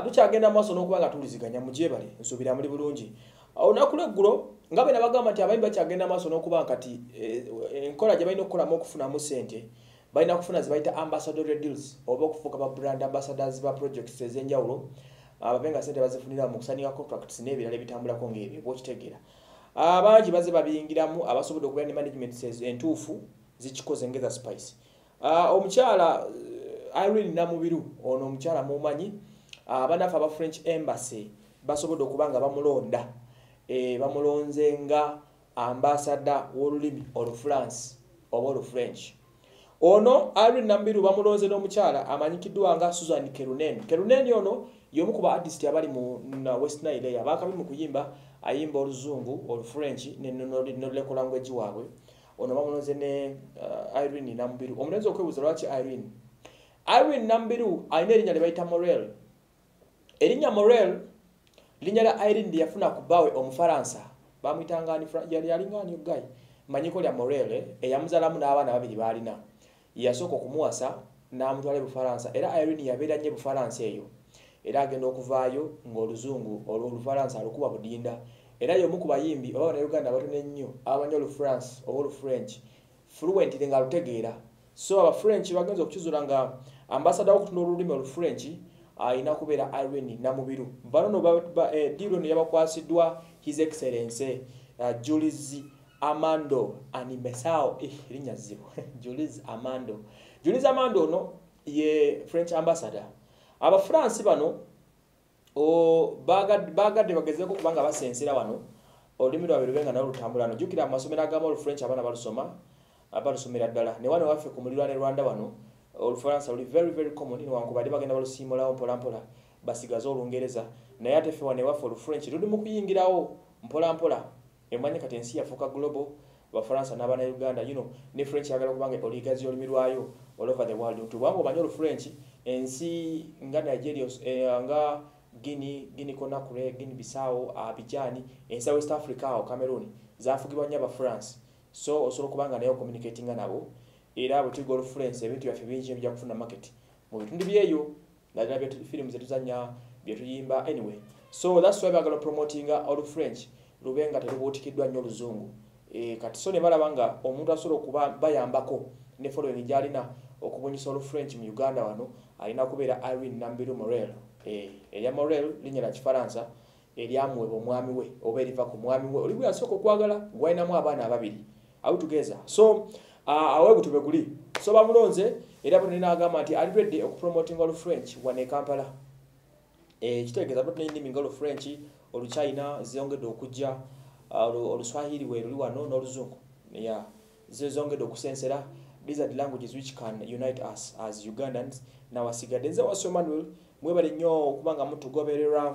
tukyagenda maaso n'okuba nga tuwuliziganya mugyebale nsuubira muli bulungi. Olunaku lweggulo nga bena bagamba nti abaimi bakyagenda maaso n'okuba kati eh, enkola gye balina okukolamu okufunamu sente balina kufuna ze bayita ambassadorial deals oba okufuuka ba brand ambassadors ba projects ez'enjawulo ababe nga sente bazifunira mu kusaninga contracts n'ebirala ebitambulako ng'ebyo bwokitegeera. Abangi baze babiyingiramu abasobodde okubeera ne management entuufu zikikoze ngeza spice. Ah, omukyala eh, irene namubiru ono omukyala mumanyi abanafe aba french embassy basobodde okuba nga bamulonda. E, bamulonze nga ambasada w'olulimi olufrance oba olufrench. Ono irene namubiru bamulonze n'omukyala amanyikiddwa nga susan kerunen kerunen ono y'omu ku ba artist abali mu west nile abakabi mu kuyimba ayimba oluzungu olufrench nenoleco language waabwe. Ono bamulonze ne uh, irene namubiru omulenzi okwebuuza lwaki irene irene namubiru alina erinnya lye bayita morel erinnya morel linnya lya irene lye yafuna ku bawe omufalansa bamwitangani yali yalingani ogayi manyiko lya morel eh, eyamuzaalamu n'abaana babiri baalina. Yasooka okumuwasa n'amutwala e bufalansa era irene yabeera nnyo e bufalansa eyo. Era agenda okuvaayo ng'oluzungu olwolufalansa alukuba budinda. Era y'omu ku bayimbi oba bannayuganda batono ennyo abamanyi olufrance oba olufrench fluently nga alutegeera so abafrench bagenza okukizuula nga ambasada wokutunda olulimi olufrench alina kubeera irene namubiru. Bano no diro ne yabakwasiddwa his excellence uh, julis amando animesao. Eh, erinnya zibu julis amando. Julis amando ono ye french ambassador. Abafransi bano bagadde bagezeeko kubanga basensera wano olulimi lwabwe lube nga nalo lutambula no jjukira amasomero agamu olufrench abaana balusoma balusomera ddala. Ne wano waffe ku mulirwane rwanda wano olufalansa luli very very common. Newankubadde bagenda balusiimulawo mpolampola basigaze olungereza. Naye ate ffe wane waffe olufrench luli mu kuyingirawo mpolampola emanyi kati ensi yafuuka global bafalansa n'abanauganda you know, ne french yagala kubanga oligazi olulimi lwayo all over the world. Nti obanga omanyi olufrench ensi nga nigeria eh, nga guini guini conakry guini bisao abijani ensi ya west africa awo cameroon zafugibwa nnyo abafrance so osobola okubanga naye ocommunicatinga nabo era bwe tuyiga olufrench ebintu byaffe bingi bijja kufuna market. Mu bitundu byeyo naddala firimu zetuzanya byetuyimba anyway. So thats why bagala promotinga olufrench lube nga terubuutikiddwa nnyo oluzungu e, kati so ne balaba nga omuntu asobola okuba bayambako ne following gyalina okubunyisa olufrench mu uganda wano alina kubeera irene nambiru morel. E, erya morel linnya lya kifalansa eryamuweba omwami we oba eriva ku mwami we. Oli bwe yasooka okwagala gwalinamu abaana ababiri awitugeza so uh, awegutube guli so bamulonze era bwe nagamba nti ali ready okupromotinga olufrench wane kampala. E, kitegeeza bwe ennimi nga olufrench oluchina zongedde okujja uh, oluswahili we luli wano n'oluzungu. Yeah. zongedde okusensera. These are the languages which can unite us as ugandans. Nawasigadde nze wasio manuel mwebale nnyo okuba nga mutugoberera